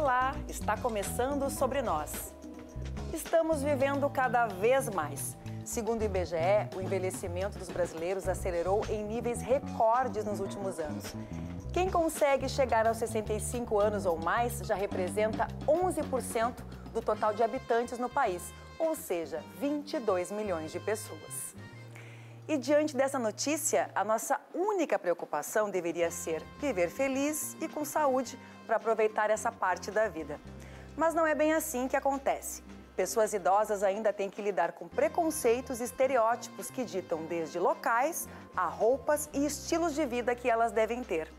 Olá, está começando sobre nós. Estamos vivendo cada vez mais. Segundo o IBGE, o envelhecimento dos brasileiros acelerou em níveis recordes nos últimos anos. Quem consegue chegar aos 65 anos ou mais já representa 11% do total de habitantes no país, ou seja, 22 milhões de pessoas. E diante dessa notícia, a nossa única preocupação deveria ser viver feliz e com saúde para aproveitar essa parte da vida. Mas não é bem assim que acontece. Pessoas idosas ainda têm que lidar com preconceitos e estereótipos que ditam desde locais a roupas e estilos de vida que elas devem ter.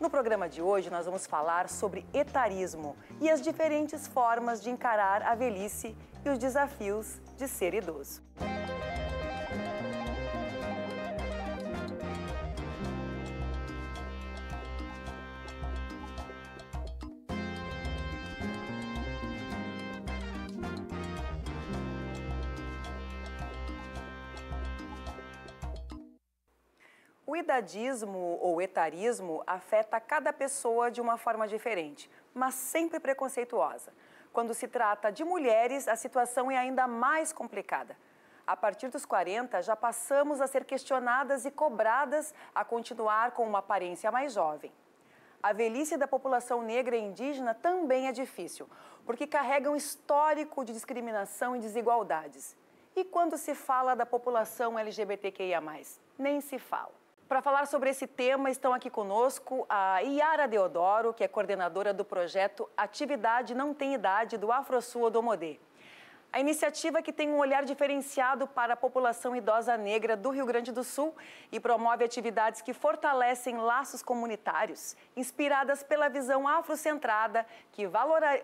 No programa de hoje, nós vamos falar sobre etarismo e as diferentes formas de encarar a velhice e os desafios de ser idoso. O idadismo ou etarismo afeta cada pessoa de uma forma diferente, mas sempre preconceituosa. Quando se trata de mulheres, a situação é ainda mais complicada. A partir dos 40, já passamos a ser questionadas e cobradas a continuar com uma aparência mais jovem. A velhice da população negra e indígena também é difícil, porque carrega um histórico de discriminação e desigualdades. E quando se fala da população LGBTQIA, nem se fala. Para falar sobre esse tema, estão aqui conosco a Iara Deodoro, que é coordenadora do projeto Atividade Não Tem Idade do AfroSul Odomodê. A iniciativa que tem um olhar diferenciado para a população idosa negra do Rio Grande do Sul e promove atividades que fortalecem laços comunitários, inspiradas pela visão afrocentrada que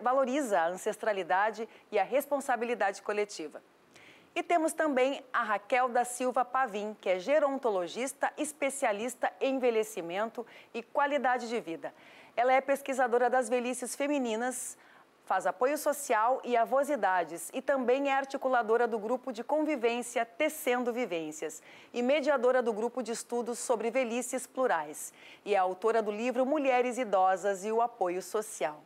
valoriza a ancestralidade e a responsabilidade coletiva. E temos também a Raquel da Silva Pavim, que é gerontologista especialista em envelhecimento e qualidade de vida. Ela é pesquisadora das velhices femininas, faz apoio social e avosidades e também é articuladora do grupo de convivência Tecendo Vivências e mediadora do grupo de estudos sobre velhices plurais e é autora do livro Mulheres Idosas e o Apoio Social.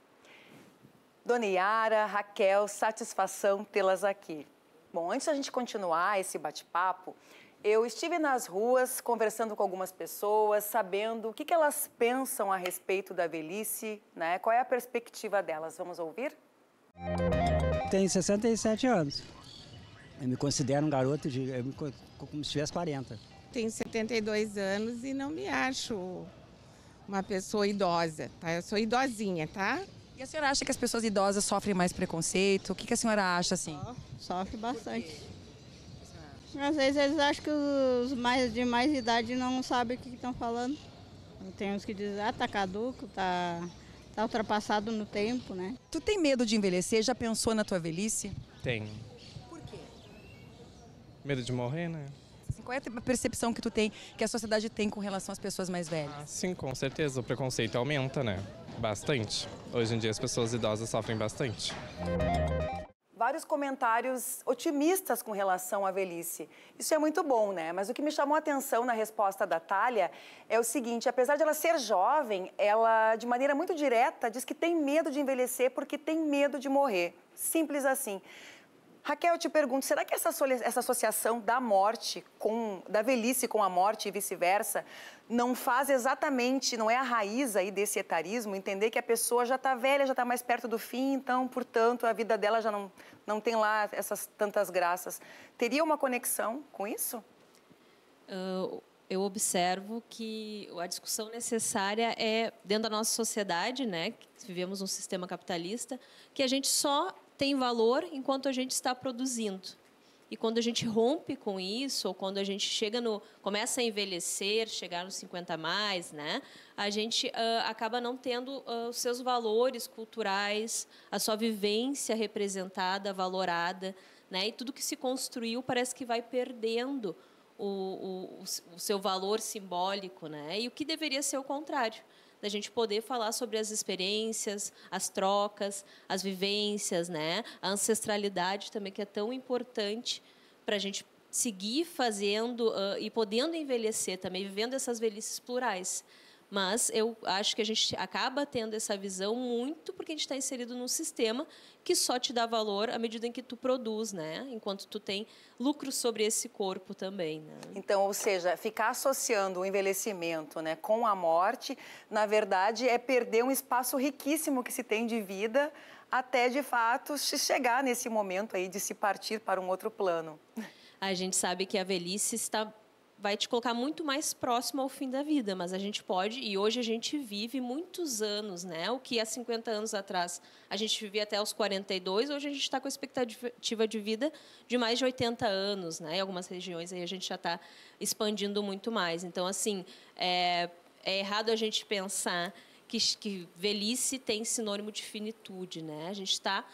Dona Yara, Raquel, satisfação tê-las aqui. Bom, antes da gente continuar esse bate-papo, eu estive nas ruas conversando com algumas pessoas, sabendo o que, que elas pensam a respeito da velhice, né? Qual é a perspectiva delas? Vamos ouvir? Tenho 67 anos. Eu me considero um garoto de como se tivesse 40. Tenho 72 anos e não me acho uma pessoa idosa, tá? Eu sou idosinha, tá? E a senhora acha que as pessoas idosas sofrem mais preconceito? O que, que a senhora acha assim? Oh, sofre bastante. Às vezes eles acham que os mais de mais idade não sabem o que estão falando. Tem uns que dizem, ah, tá caduco, tá, tá ultrapassado no tempo, né? Tu tem medo de envelhecer? Já pensou na tua velhice? Tenho. Por quê? Medo de morrer, né? Assim, qual é a percepção que tu tem, que a sociedade tem com relação às pessoas mais velhas? Ah, sim, com certeza. O preconceito aumenta, né? Bastante. Hoje em dia as pessoas idosas sofrem bastante. Vários comentários otimistas com relação à velhice. Isso é muito bom, né? Mas o que me chamou a atenção na resposta da Talha é o seguinte: apesar de ela ser jovem, ela, de maneira muito direta, diz que tem medo de envelhecer porque tem medo de morrer. Simples assim. Raquel, eu te pergunto, será que essa, essa associação da morte com da velhice com a morte e vice-versa não faz exatamente, não é a raiz aí desse etarismo, entender que a pessoa já está velha, já está mais perto do fim, então, portanto, a vida dela já não, não tem lá essas tantas graças. Teria uma conexão com isso? Uh, eu observo que a discussão necessária é dentro da nossa sociedade, né, que vivemos um sistema capitalista, que a gente só tem valor enquanto a gente está produzindo. E quando a gente rompe com isso, ou quando a gente chega no começa a envelhecer, chegar nos 50 a mais, né, a gente uh, acaba não tendo uh, os seus valores culturais, a sua vivência representada, valorada, né, e tudo que se construiu parece que vai perdendo o, o, o seu valor simbólico, né, e o que deveria ser o contrário da gente poder falar sobre as experiências, as trocas, as vivências, né? A ancestralidade também que é tão importante para a gente seguir fazendo uh, e podendo envelhecer também, vivendo essas velhices plurais. Mas eu acho que a gente acaba tendo essa visão muito porque a gente está inserido num sistema que só te dá valor à medida em que tu produz, né? Enquanto tu tem lucro sobre esse corpo também. Né? Então, ou seja, ficar associando o envelhecimento né, com a morte, na verdade, é perder um espaço riquíssimo que se tem de vida até, de fato, se chegar nesse momento aí de se partir para um outro plano. A gente sabe que a velhice está vai te colocar muito mais próximo ao fim da vida, mas a gente pode, e hoje a gente vive muitos anos, né? O que há 50 anos atrás a gente vivia até os 42, hoje a gente está com a expectativa de vida de mais de 80 anos, né? Em algumas regiões aí a gente já está expandindo muito mais. Então, assim, é, é errado a gente pensar que, que, velhice tem sinônimo de finitude, né? A gente está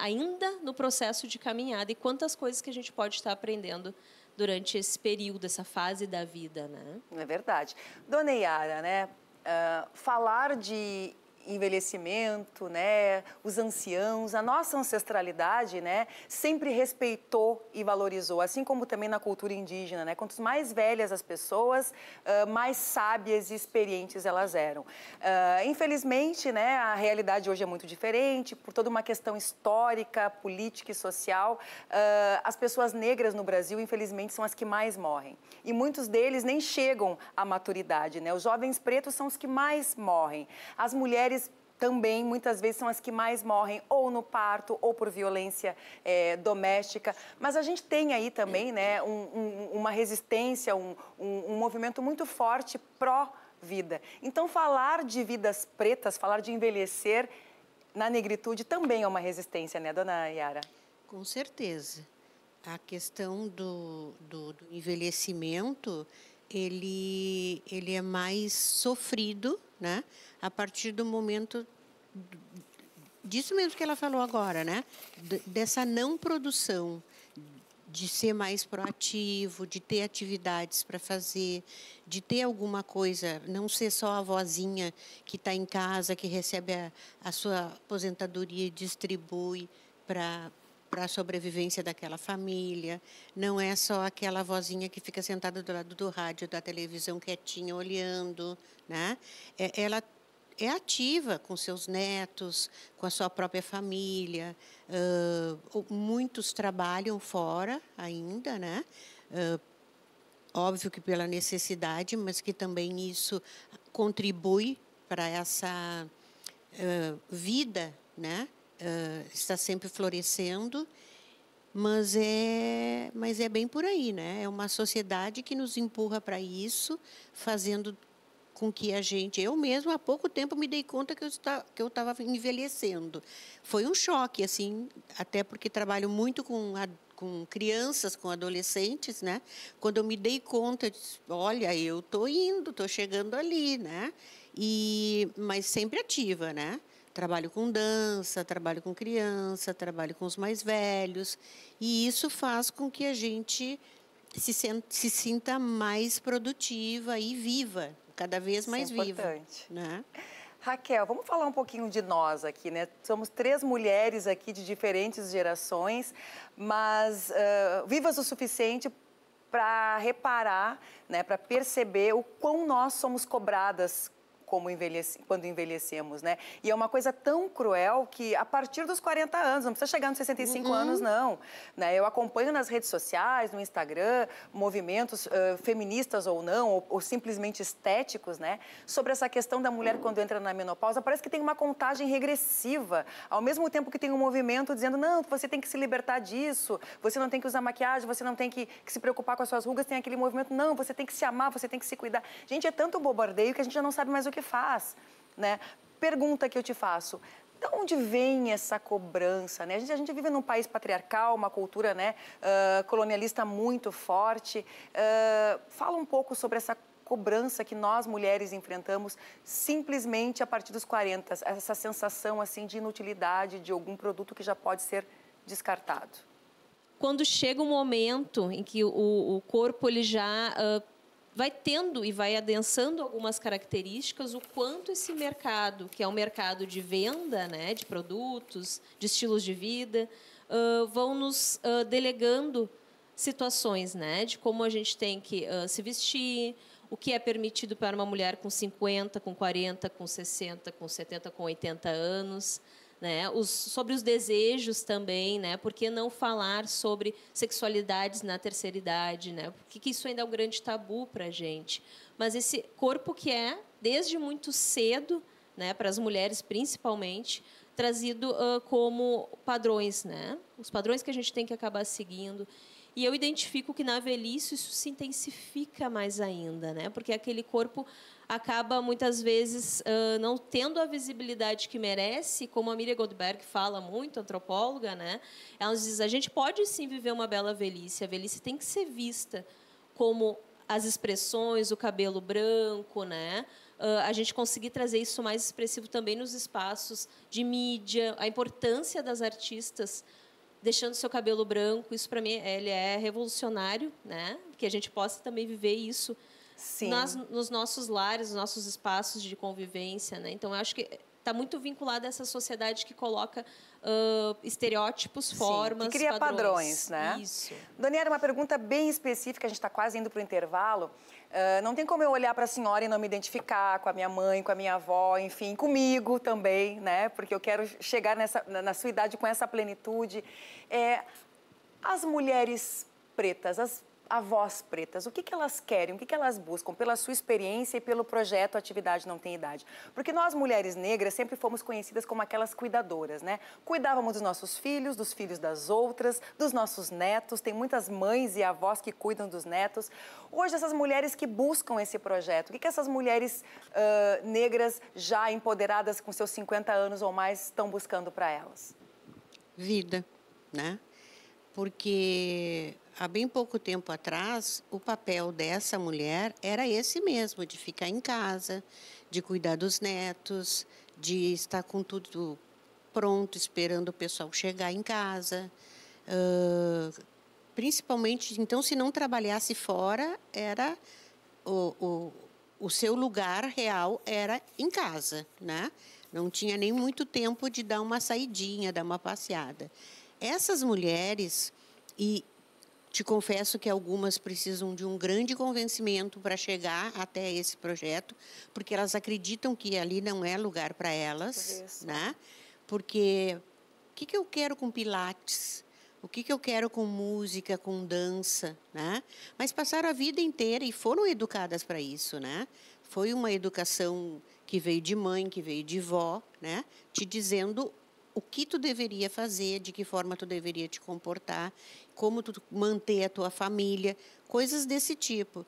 ainda no processo de caminhada e quantas coisas que a gente pode estar aprendendo durante esse período, essa fase da vida, né? É verdade. Dona Yara, né? Uh, falar de envelhecimento, né, os anciãos, a nossa ancestralidade, né, sempre respeitou e valorizou, assim como também na cultura indígena, né, quanto mais velhas as pessoas, uh, mais sábias e experientes elas eram. Uh, infelizmente, né, a realidade hoje é muito diferente, por toda uma questão histórica, política e social, uh, as pessoas negras no Brasil, infelizmente, são as que mais morrem. E muitos deles nem chegam à maturidade, né, os jovens pretos são os que mais morrem. As mulheres também muitas vezes são as que mais morrem ou no parto ou por violência é, doméstica. Mas a gente tem aí também né, um, um, uma resistência, um, um movimento muito forte pró-vida. Então, falar de vidas pretas, falar de envelhecer na negritude também é uma resistência, né, dona Yara? Com certeza. A questão do, do, do envelhecimento, ele, ele é mais sofrido, né? a partir do momento disso mesmo que ela falou agora, né? Dessa não produção, de ser mais proativo, de ter atividades para fazer, de ter alguma coisa, não ser só a vozinha que está em casa, que recebe a, a sua aposentadoria e distribui para para a sobrevivência daquela família. Não é só aquela vozinha que fica sentada do lado do rádio, da televisão, quietinha, olhando. Né? É, ela é ativa com seus netos, com a sua própria família. Uh, muitos trabalham fora ainda, né? Uh, óbvio que pela necessidade, mas que também isso contribui para essa uh, vida, né? Está sempre florescendo, mas é, mas é bem por aí, né? É uma sociedade que nos empurra para isso, fazendo com que a gente, eu mesmo há pouco tempo me dei conta que eu estava que eu estava envelhecendo. Foi um choque assim, até porque trabalho muito com a, com crianças, com adolescentes, né? Quando eu me dei conta, disse, olha, eu tô indo, tô chegando ali, né? E mas sempre ativa, né? Trabalho com dança, trabalho com criança, trabalho com os mais velhos, e isso faz com que a gente se, se sinta mais produtiva e viva, cada vez mais Isso é viva. Importante. Né? Raquel, vamos falar um pouquinho de nós aqui, né? Somos três mulheres aqui de diferentes gerações, mas uh, vivas o suficiente para reparar, né, para perceber o quão nós somos cobradas como envelhece, quando envelhecemos, né? E é uma coisa tão cruel que a partir dos 40 anos, não precisa chegar nos 65 uhum. anos, não. Né? Eu acompanho nas redes sociais, no Instagram, movimentos uh, feministas ou não, ou, ou, simplesmente estéticos, né? Sobre essa questão da mulher quando entra na menopausa. Parece que tem uma contagem regressiva, ao mesmo tempo que tem um movimento dizendo, não, você tem que se libertar disso, você não tem que usar maquiagem, você não tem que, que se preocupar com as suas rugas, tem aquele movimento, não, você tem que se amar, você tem que se cuidar. Gente, é tanto bombardeio que a gente já não sabe mais o que que faz, né? Pergunta que eu te faço, de onde vem essa cobrança? Né? A, gente, a gente vive num país patriarcal, uma cultura né, uh, colonialista muito forte. Uh, fala um pouco sobre essa cobrança que nós mulheres enfrentamos simplesmente a partir dos 40, essa sensação assim de inutilidade de algum produto que já pode ser descartado. Quando chega um momento em que o, o corpo ele já uh, vai tendo e vai adensando algumas características o quanto esse mercado, que é um mercado de venda, né, de produtos, de estilos de vida, uh, vão nos uh, delegando situações, né, de como a gente tem que uh, se vestir, o que é permitido para uma mulher com 50, com 40, com 60, com 70, com 80 anos. Né? Os, sobre os desejos também, né? Por que não falar sobre sexualidades na terceira idade, né? Porque isso ainda é um grande tabu para a gente. Mas esse corpo que é, desde muito cedo, né, para as mulheres principalmente, trazido uh, como padrões, né? Os padrões que a gente tem que acabar seguindo. E eu identifico que na velhice isso se intensifica mais ainda, né? Porque aquele corpo acaba muitas vezes não tendo a visibilidade que merece, como a Miriam Goldberg fala muito, antropóloga, né? Ela diz: a gente pode sim viver uma bela velhice, a velhice tem que ser vista como as expressões, o cabelo branco, né? a gente conseguir trazer isso mais expressivo também nos espaços de mídia, a importância das artistas deixando seu cabelo branco, isso para mim ele é revolucionário, né? Que a gente possa também viver isso nas, nos nossos lares, nos nossos espaços de convivência, né? Então eu acho que está muito vinculado a essa sociedade que coloca uh, estereótipos, Sim, formas, que cria padrões, padrões né? Isso. Daniela, uma pergunta bem específica, a gente está quase indo para o intervalo. Uh, não tem como eu olhar para a senhora e não me identificar com a minha mãe, com a minha avó, enfim, comigo também, né? Porque eu quero chegar nessa, na sua idade com essa plenitude. É, as mulheres pretas, as avós pretas, o que, que elas querem, o que, que elas buscam pela sua experiência e pelo projeto Atividade Não Tem Idade? Porque nós, mulheres negras, sempre fomos conhecidas como aquelas cuidadoras, né? Cuidávamos dos nossos filhos, dos filhos das outras, dos nossos netos, tem muitas mães e avós que cuidam dos netos. Hoje, essas mulheres que buscam esse projeto, o que, que essas mulheres uh, negras já empoderadas com seus 50 anos ou mais estão buscando para elas? Vida, né? Porque há bem pouco tempo atrás, o papel dessa mulher era esse mesmo, de ficar em casa, de cuidar dos netos, de estar com tudo pronto, esperando o pessoal chegar em casa. Uh, principalmente, então, se não trabalhasse fora, era o, o, o seu lugar real era em casa, né? Não tinha nem muito tempo de dar uma saidinha, dar uma passeada. Essas mulheres, e te confesso que algumas precisam de um grande convencimento para chegar até esse projeto, porque elas acreditam que ali não é lugar para elas, né? Porque o que, que eu quero com pilates? O que, que eu quero com música, com dança, né? Mas passaram a vida inteira e foram educadas para isso, né? Foi uma educação que veio de mãe, que veio de vó, né? Te dizendo o que tu deveria fazer, de que forma tu deveria te comportar, como tu manter a tua família, coisas desse tipo.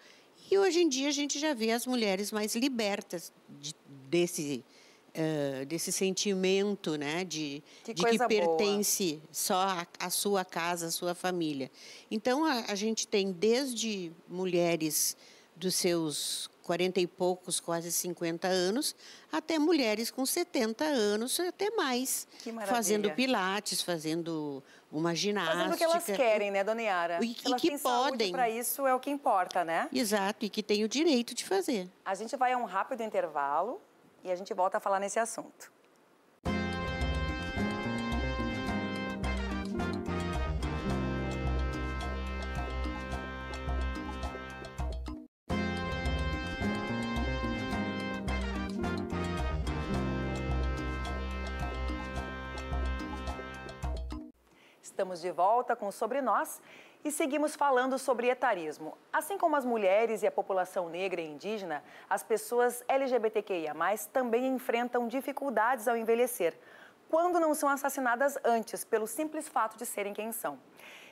E hoje em dia a gente já vê as mulheres mais libertas de, desse uh, desse sentimento, né, de que, de que pertence boa. só à sua casa, à sua família. Então a, a gente tem desde mulheres dos seus 40 e poucos, quase 50 anos, até mulheres com 70 anos, até mais. Fazendo pilates, fazendo uma ginástica. Fazendo o que elas querem, né, dona Yara? E, e que podem. Para isso é o que importa, né? Exato, e que tem o direito de fazer. A gente vai a um rápido intervalo e a gente volta a falar nesse assunto. Estamos de volta com Sobre Nós e seguimos falando sobre etarismo. Assim como as mulheres e a população negra e indígena, as pessoas LGBTQIA+, também enfrentam dificuldades ao envelhecer, quando não são assassinadas antes, pelo simples fato de serem quem são.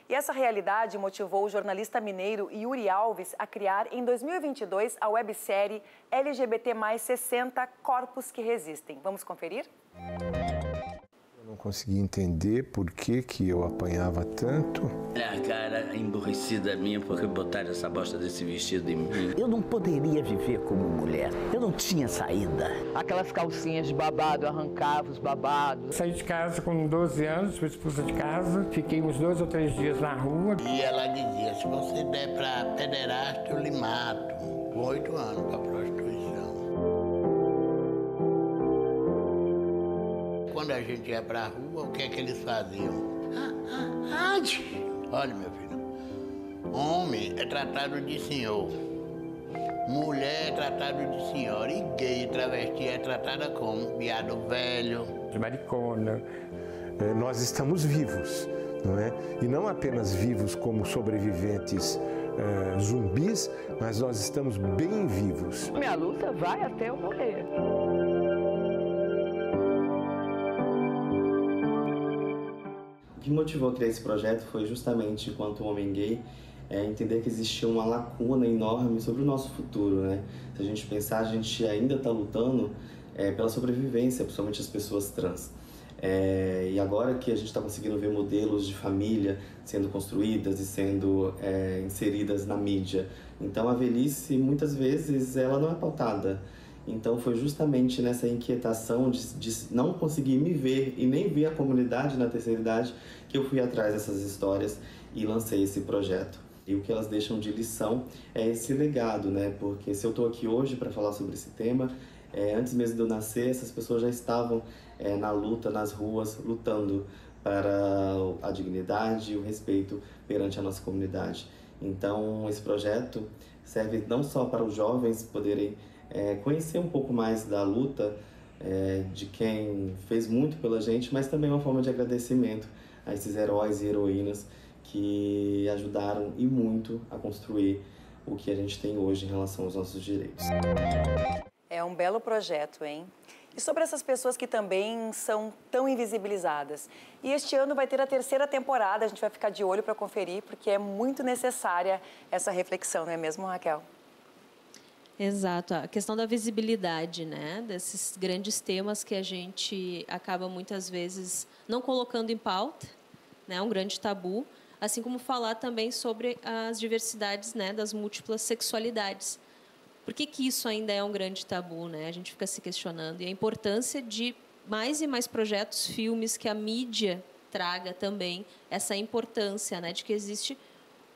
E essa realidade motivou o jornalista mineiro Yuri Alves a criar em 2022 a websérie LGBT 60 Corpos que Resistem. Vamos conferir? Música não conseguia entender por que, que eu apanhava tanto. É a cara emborrecida minha porque botaram essa bosta desse vestido em mim. Eu não poderia viver como mulher. Eu não tinha saída. Aquelas calcinhas de babado, arrancava os babados. Saí de casa com 12 anos, fui expulsa de casa. Fiquei uns dois ou três dias na rua. E ela dizia, se você der pra pederasta, eu lhe mato. Com oito anos pra prostituição. Quando a gente ia para a rua, o que é que eles faziam? Ah, ah, ah, Olha, meu filho, homem é tratado de senhor. Mulher é tratada de senhora e gay, travesti é tratada como viado velho. Maricona. É, nós estamos vivos, não é? E não apenas vivos como sobreviventes é, zumbis, mas nós estamos bem vivos. Minha luta vai até eu morrer. Que motivou a criar esse projeto foi justamente, enquanto homem gay, é entender que existia uma lacuna enorme sobre o nosso futuro, né? Se a gente pensar, a gente ainda está lutando é, pela sobrevivência, principalmente as pessoas trans. É, e agora que a gente está conseguindo ver modelos de família sendo construídas e sendo é, inseridas na mídia, então a velhice muitas vezes ela não é pautada. Então foi justamente nessa inquietação de, de não conseguir me ver e nem ver a comunidade na terceira idade que eu fui atrás dessas histórias e lancei esse projeto. E o que elas deixam de lição é esse legado, né? Porque se eu estou aqui hoje para falar sobre esse tema, é, antes mesmo de eu nascer, essas pessoas já estavam é, na luta, nas ruas, lutando para a dignidade e o respeito perante a nossa comunidade. Então, esse projeto serve não só para os jovens poderem é, conhecer um pouco mais da luta é, de quem fez muito pela gente, mas também uma forma de agradecimento a esses heróis e heroínas que ajudaram e muito a construir o que a gente tem hoje em relação aos nossos direitos. É um belo projeto, hein? E sobre essas pessoas que também são tão invisibilizadas. E este ano vai ter a terceira temporada, a gente vai ficar de olho para conferir, porque é muito necessária essa reflexão, não é mesmo, Raquel? Exato, a questão da visibilidade, né, desses grandes temas que a gente acaba muitas vezes não colocando em pauta, né, um grande tabu, assim como falar também sobre as diversidades, né, das múltiplas sexualidades. Por que, que isso ainda é um grande tabu, né? A gente fica se questionando. E a importância de mais e mais projetos, filmes que a mídia traga também essa importância, né, de que existe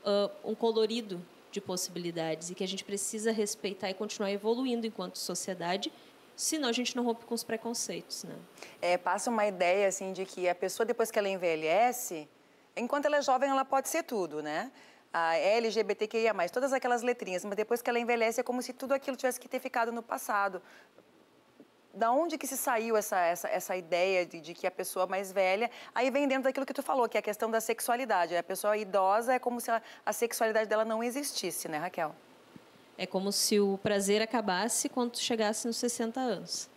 uh, um colorido de possibilidades e que a gente precisa respeitar e continuar evoluindo enquanto sociedade, senão a gente não rompe com os preconceitos, né? É, passa uma ideia assim de que a pessoa depois que ela envelhece, enquanto ela é jovem ela pode ser tudo, né? A LGBTQIA+, todas aquelas letrinhas, mas depois que ela envelhece é como se tudo aquilo tivesse que ter ficado no passado da onde que se saiu essa, essa, essa ideia de, de, que a pessoa mais velha... Aí vem dentro daquilo que tu falou, que é a questão da sexualidade. A pessoa idosa é como se ela, a sexualidade dela não existisse, né, Raquel? É como se o prazer acabasse quando chegasse nos 60 anos.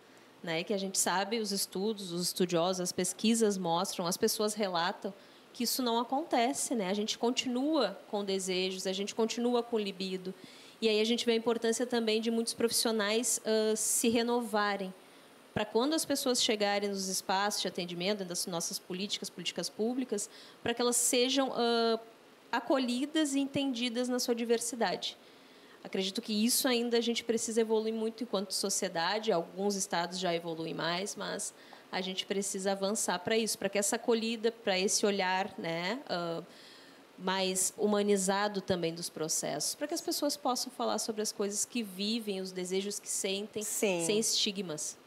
Né? Que a gente sabe, os estudos, os estudiosos, as pesquisas mostram, as pessoas relatam que isso não acontece, né? A gente continua com desejos, a gente continua com libido. E aí a gente vê a importância também de muitos profissionais uh, se renovarem, para quando as pessoas chegarem nos espaços de atendimento, das nossas políticas, políticas públicas, para que elas sejam uh, acolhidas e entendidas na sua diversidade. Acredito que isso ainda a gente precisa evoluir muito enquanto sociedade. Alguns estados já evoluem mais, mas a gente precisa avançar para isso, para que essa acolhida, para esse olhar, né, uh, mais humanizado também dos processos, para que as pessoas possam falar sobre as coisas que vivem, os desejos que sentem, Sim. sem estigmas.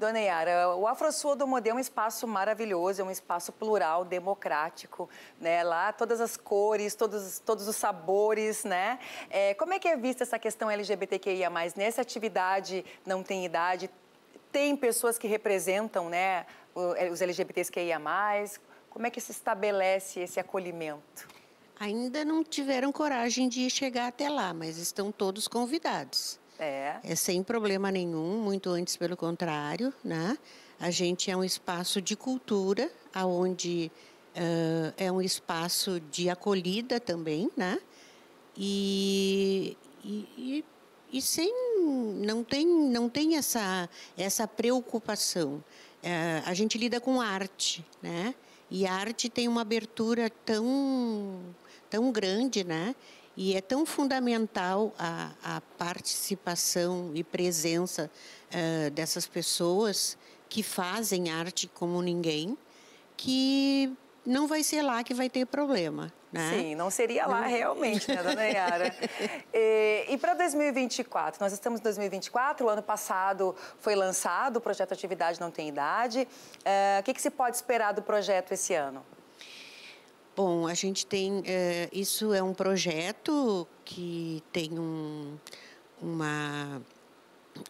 Dona Yara, o AfroSul do Modelo é um espaço maravilhoso, é um espaço plural, democrático, né? Lá todas as cores, todos, todos os sabores, né? É, como é que é vista essa questão LGBTQIA+, nessa atividade não tem idade? Tem pessoas que representam, né, os LGBTQIA+, como é que se estabelece esse acolhimento? Ainda não tiveram coragem de chegar até lá, mas estão todos convidados. É. É sem problema nenhum, muito antes pelo contrário, né? A gente é um espaço de cultura, aonde uh, é um espaço de acolhida também, né? E, e, e, sem não tem não tem essa essa preocupação. Uh, a gente lida com arte, né? E a arte tem uma abertura tão tão grande, né? E é tão fundamental a, a participação e presença uh, dessas pessoas que fazem arte como ninguém, que não vai ser lá que vai ter problema. Né? Sim, não seria lá não. realmente, né, dona Yara? e, e para 2024, nós estamos em 2024, o ano passado foi lançado o projeto Atividade Não Tem Idade. Uh, o que, que se pode esperar do projeto esse ano? Bom, a gente tem. É, isso é um projeto que tem um, uma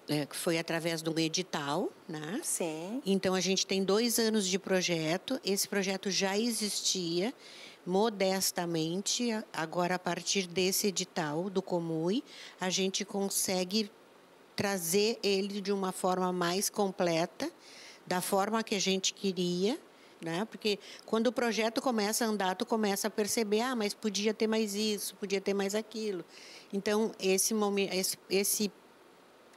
é, que foi através de um edital, né? Sim. Então a gente tem dois anos de projeto. Esse projeto já existia modestamente. Agora, a partir desse edital do Comui, a gente consegue trazer ele de uma forma mais completa, da forma que a gente queria, né? Porque quando o projeto começa a andar, tu começa a perceber, ah, mas podia ter mais isso, podia ter mais aquilo. Então esse momento, esse, esse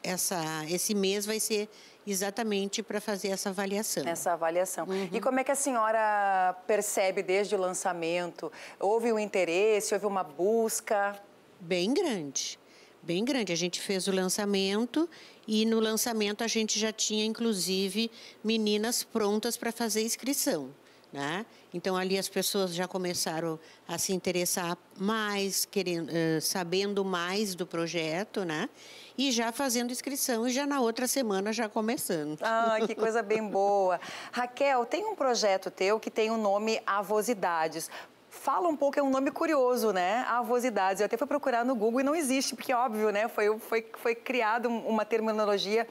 essa, esse mês vai ser exatamente para fazer essa avaliação. Essa avaliação. Uhum. E como é que a senhora percebe desde o lançamento? Houve um interesse, houve uma busca? Bem grande, bem grande. A gente fez o lançamento e no lançamento a gente já tinha, inclusive, meninas prontas para fazer inscrição. Né? Então ali as pessoas já começaram a se interessar mais, querendo, uh, sabendo mais do projeto, né? E já fazendo inscrição e já na outra semana já começando. Ah, que coisa bem boa. Raquel, tem um projeto teu que tem o nome Avosidades. Fala um pouco, é um nome curioso, né? Avosidades. Eu até fui procurar no Google e não existe, porque óbvio, né? Foi, foi, foi criada uma terminologia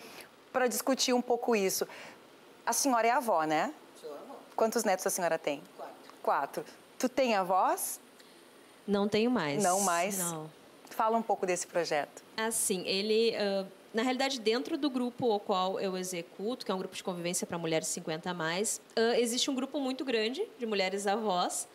para discutir um pouco isso. A senhora é avó, né? Quantos netos a senhora tem? Quatro. Quatro. Tu tem avós? Não tenho mais. Não mais? Não. Fala um pouco desse projeto. Assim, ele... Uh, na realidade, dentro do grupo ao qual eu executo, que é um grupo de convivência para mulheres 50 a mais, uh, existe um grupo muito grande de mulheres avós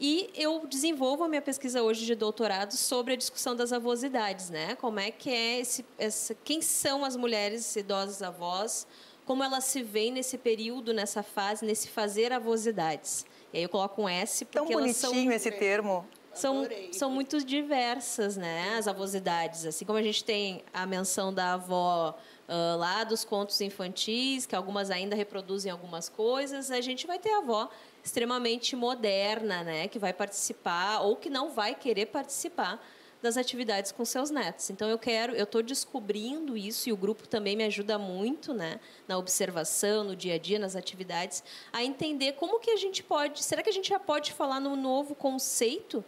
e eu desenvolvo a minha pesquisa hoje de doutorado sobre a discussão das avosidades, né? Como é que é esse, essa, quem são as mulheres idosas avós, como elas se veem nesse período, nessa fase, nesse fazer avosidades. E aí eu coloco um S porque Tão bonitinho são, esse termo. São, são muito diversas, né, as avosidades. Assim como a gente tem a menção da avó uh, lá dos contos infantis, que algumas ainda reproduzem algumas coisas, a gente vai ter a avó extremamente moderna, né, que vai participar ou que não vai querer participar das atividades com seus netos. Então eu quero, eu estou descobrindo isso e o grupo também me ajuda muito, né, na observação, no dia a dia, nas atividades, a entender como que a gente pode, será que a gente já pode falar no novo conceito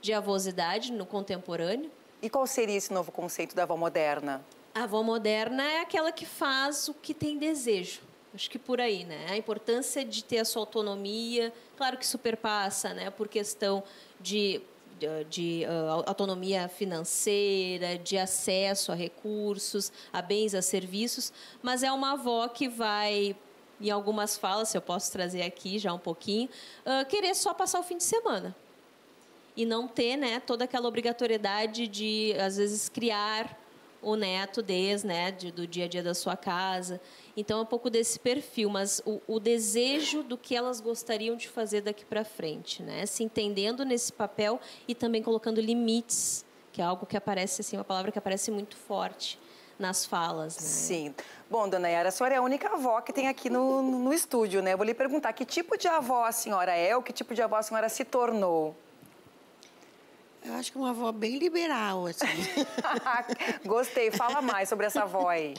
de avosidade no contemporâneo? E qual seria esse novo conceito da avó moderna? A avó moderna é aquela que faz o que tem desejo. Acho que por aí, né? A importância de ter a sua autonomia, claro que superpassa, né? Por questão de de uh, autonomia financeira, de acesso a recursos, a bens, a serviços, mas é uma avó que vai, em algumas falas, se eu posso trazer aqui já um pouquinho, uh, querer só passar o fim de semana. E não ter né, toda aquela obrigatoriedade de, às vezes, criar o neto desde né, de, do dia a dia da sua casa. Então, é um pouco desse perfil, mas o, o desejo do que elas gostariam de fazer daqui para frente, né? Se entendendo nesse papel e também colocando limites, que é algo que aparece, assim, uma palavra que aparece muito forte nas falas. Né? Sim. Bom, dona Yara, a senhora é a única avó que tem aqui no, no estúdio, né? Eu vou lhe perguntar que tipo de avó a senhora é ou que tipo de avó a senhora se tornou? Eu acho que uma avó bem liberal, assim. Gostei. Fala mais sobre essa avó aí.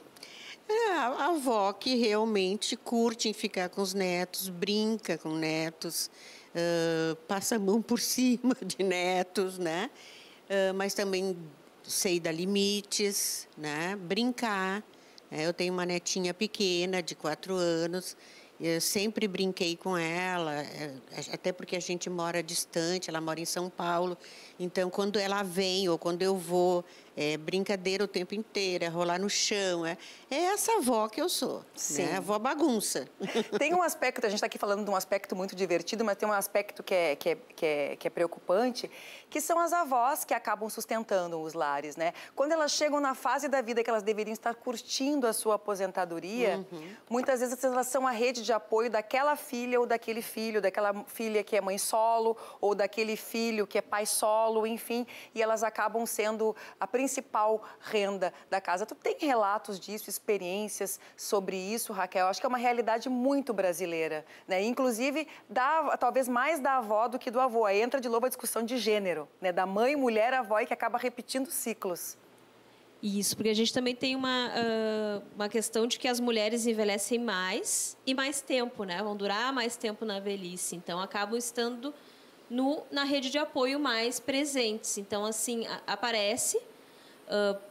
É, a avó que realmente curte em ficar com os netos, brinca com netos, uh, passa a mão por cima de netos, né? Uh, mas também sei dar limites, né? Brincar. Né? Eu tenho uma netinha pequena, de quatro anos, eu sempre brinquei com ela, é, até porque a gente mora distante, ela mora em São Paulo. Então, quando ela vem ou quando eu vou, é brincadeira o tempo inteiro, é rolar no chão. É, é essa avó que eu sou, né? Sim. Né? avó bagunça. Tem um aspecto, a gente está aqui falando de um aspecto muito divertido, mas tem um aspecto que é, que é, que é, que é preocupante, que são as avós que acabam sustentando os lares, né? Quando elas chegam na fase da vida que elas deveriam estar curtindo a sua aposentadoria, uhum. muitas vezes elas são a rede de apoio daquela filha ou daquele filho, daquela filha que é mãe solo ou daquele filho que é pai solo, enfim, e elas acabam sendo a principal renda da casa. Tu tem relatos disso, experiências sobre isso, Raquel? Acho que é uma realidade muito brasileira, né? Inclusive, da, talvez mais da avó do que do avô. Aí entra de novo a discussão de gênero, né? Da mãe, mulher, avó e que acaba repetindo ciclos. Isso, porque a gente também tem uma, uh, uma questão de que as mulheres envelhecem mais e mais tempo, né? Vão durar mais tempo na velhice. Então, acabam estando no, na rede de apoio mais presentes. Então, assim, a, aparece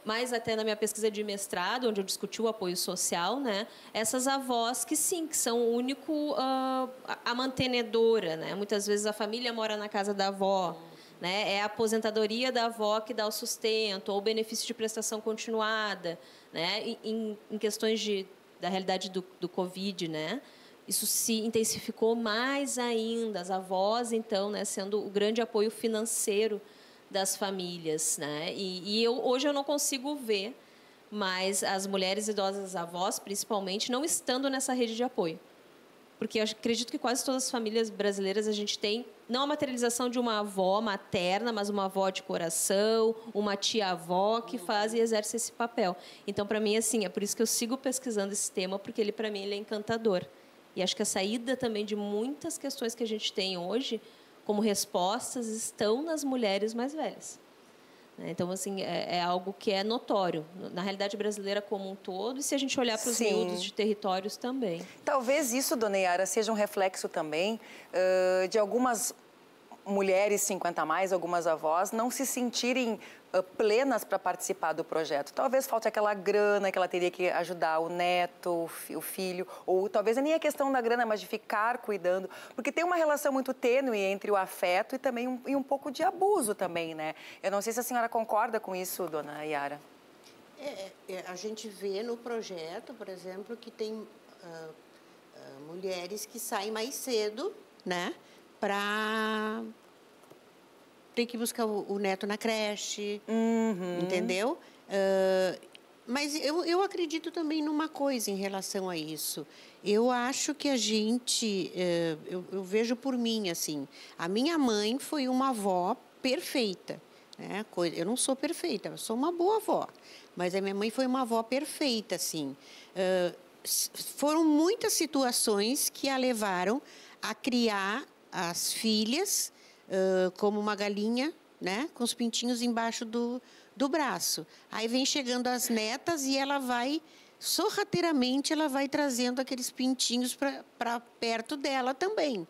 mais até na minha pesquisa de mestrado, onde eu discuti o apoio social, né? Essas avós que sim, que são o único uh, a mantenedora, né? Muitas vezes a família mora na casa da avó, né? É a aposentadoria da avó que dá o sustento ou o benefício de prestação continuada, né? Em, em questões de da realidade do, do Covid, né? Isso se intensificou mais ainda, as avós, então, né, sendo o grande apoio financeiro das famílias. Né? E, e eu, hoje eu não consigo ver mais as mulheres idosas avós, principalmente, não estando nessa rede de apoio. Porque eu acredito que quase todas as famílias brasileiras a gente tem não a materialização de uma avó materna, mas uma avó de coração, uma tia-avó que faz e exerce esse papel. Então, para mim, assim, é por isso que eu sigo pesquisando esse tema, porque ele, para mim, ele é encantador. E acho que a saída também de muitas questões que a gente tem hoje como respostas estão nas mulheres mais velhas. Né? Então, assim, é, é, algo que é notório na realidade brasileira como um todo e se a gente olhar para os miúdos de territórios também. Talvez isso, dona Yara, seja um reflexo também uh, de algumas mulheres 50 a mais, algumas avós, não se sentirem uh, plenas para participar do projeto. Talvez falte aquela grana que ela teria que ajudar o neto, o filho, ou talvez nem a questão da grana, mas de ficar cuidando, porque tem uma relação muito tênue entre o afeto e também um, e um pouco de abuso também, né? Eu não sei se a senhora concorda com isso, dona Yara. É, é, a gente vê no projeto, por exemplo, que tem uh, uh, mulheres que saem mais cedo, né? Para ter que buscar o, o neto na creche, uhum. entendeu? Uh, mas eu, eu acredito também numa coisa em relação a isso. Eu acho que a gente, uh, eu, eu, vejo por mim assim, a minha mãe foi uma avó perfeita. Né? Eu não sou perfeita, eu sou uma boa avó. Mas a minha mãe foi uma avó perfeita, assim. Uh, foram muitas situações que a levaram a criar as filhas uh, como uma galinha, né, com os pintinhos embaixo do, do braço. Aí vem chegando as netas e ela vai sorrateiramente ela vai trazendo aqueles pintinhos para perto dela também.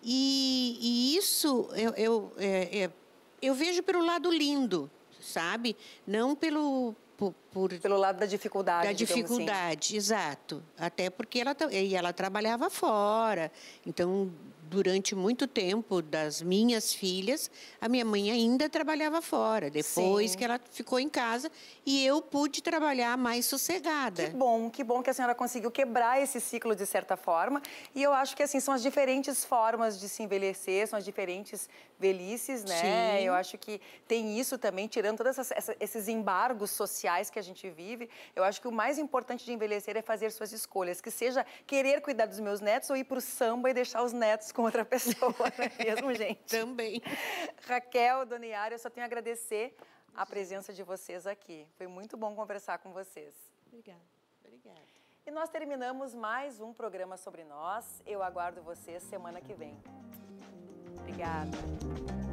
E, e isso eu, eu, é, é, eu vejo pelo lado lindo, sabe? Não pelo, por, por, pelo lado da dificuldade. Da assim. dificuldade, assim. exato. Até porque ela, e ela trabalhava fora, então durante muito tempo das minhas filhas, a minha mãe ainda trabalhava fora. Depois Sim. que ela ficou em casa e eu pude trabalhar mais sossegada. Que bom, que bom que a senhora conseguiu quebrar esse ciclo de certa forma. E eu acho que assim são as diferentes formas de se envelhecer, são as diferentes velhices, né? Sim. Eu acho que tem isso também, tirando todos esses embargos sociais que a gente vive. Eu acho que o mais importante de envelhecer é fazer suas escolhas, que seja querer cuidar dos meus netos ou ir para o samba e deixar os netos com outra pessoa, não é mesmo, gente? Também. Raquel, Dona Yara, eu só tenho a agradecer a presença de vocês aqui. Foi muito bom conversar com vocês. Obrigada. Obrigada. E nós terminamos mais um programa sobre nós. Eu aguardo vocês semana que vem. Obrigada.